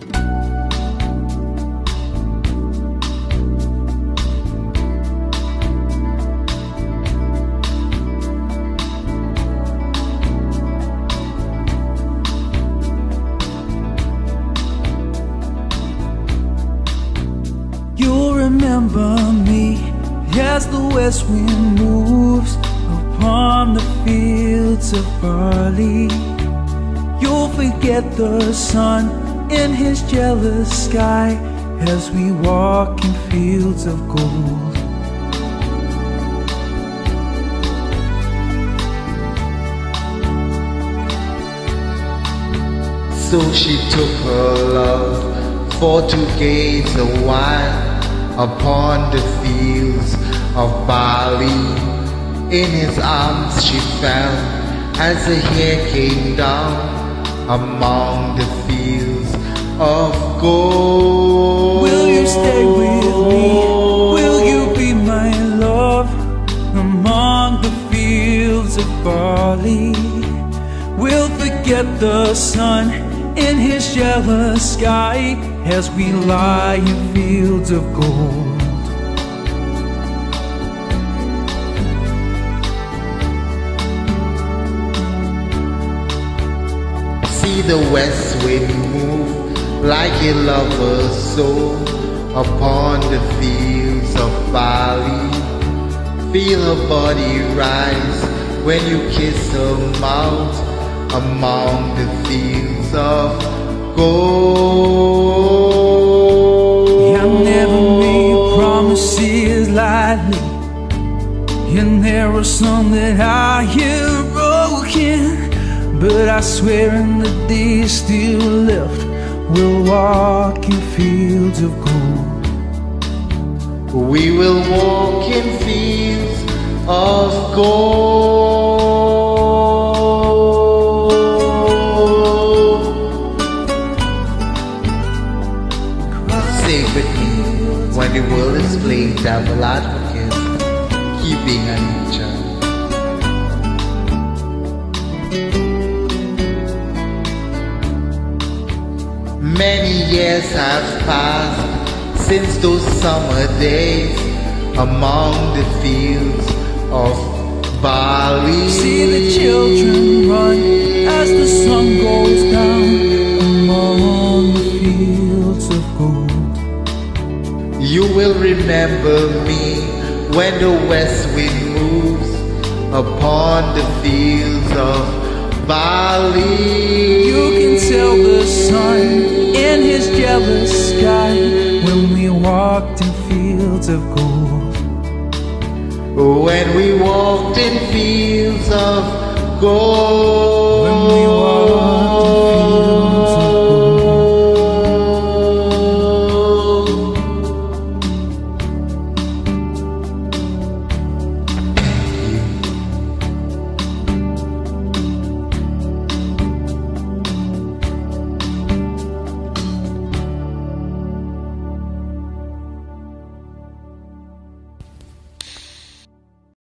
You'll remember me as the west wind moves upon the fields of barley. You'll forget the sun in his jealous sky as we walk in fields of gold. So she took her love for to gaze a while upon the fields of barley. In his arms she fell as the hair came down among the fields of gold. Will you stay with me? Will you be my love among the fields of barley? We'll forget the sun in his jealous sky as we lie in fields of gold. See the west wind move like a lover's soul upon the fields of barley. Feel her body rise when you kiss her mouth among the fields of gold. I never made promises lightly, and there are some that I hear broken. But I swear in the days still left, we'll walk in fields of gold. We will walk in fields of gold. Stay with me when the world is playing devil advocate, keeping an each Many years have passed since those summer days among the fields of barley. See the children run as the sun goes down among the fields of gold. You will remember me when the west wind moves upon the fields of barley. You can tell the sun jealous sky when we walked in fields of gold. when we walked in fields of gold.